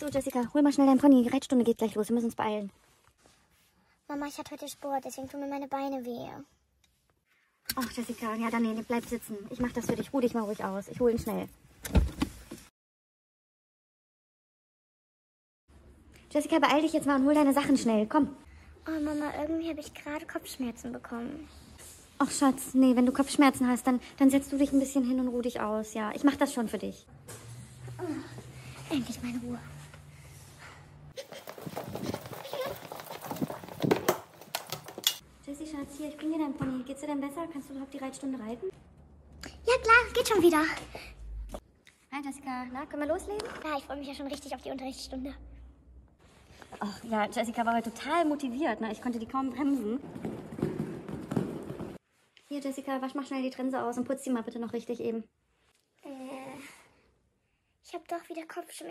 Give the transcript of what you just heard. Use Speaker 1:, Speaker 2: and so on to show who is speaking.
Speaker 1: So, Jessica, hol mal schnell dein Pony. Die Reitstunde geht gleich los. Wir müssen uns beeilen.
Speaker 2: Mama, ich hatte heute Sport, deswegen tun mir meine Beine weh.
Speaker 1: Ach, Jessica, ja, dann nee, bleib sitzen. Ich mach das für dich. Ruh dich mal ruhig aus. Ich hol ihn schnell. Jessica, beeil dich jetzt mal und hol deine Sachen schnell. Komm.
Speaker 2: Oh, Mama, irgendwie habe ich gerade Kopfschmerzen bekommen.
Speaker 1: Ach, Schatz, nee, wenn du Kopfschmerzen hast, dann, dann setzt du dich ein bisschen hin und ruh dich aus. Ja, ich mach das schon für dich.
Speaker 2: Endlich meine Ruhe.
Speaker 1: Schatz, hier, ich bring dir dein Pony. Geht's dir denn besser? Kannst du überhaupt die Reitstunde reiten?
Speaker 2: Ja, klar, geht schon wieder.
Speaker 1: Hi, Jessica. Na, können wir loslegen?
Speaker 2: Ja, ich freue mich ja schon richtig auf die Unterrichtsstunde.
Speaker 1: Ach, ja, Jessica war heute total motiviert. Ne? Ich konnte die kaum bremsen. Hier, Jessica, wasch mal schnell die Trense aus und putz die mal bitte noch richtig eben.
Speaker 2: Äh, ich habe doch wieder Kopfschmerzen.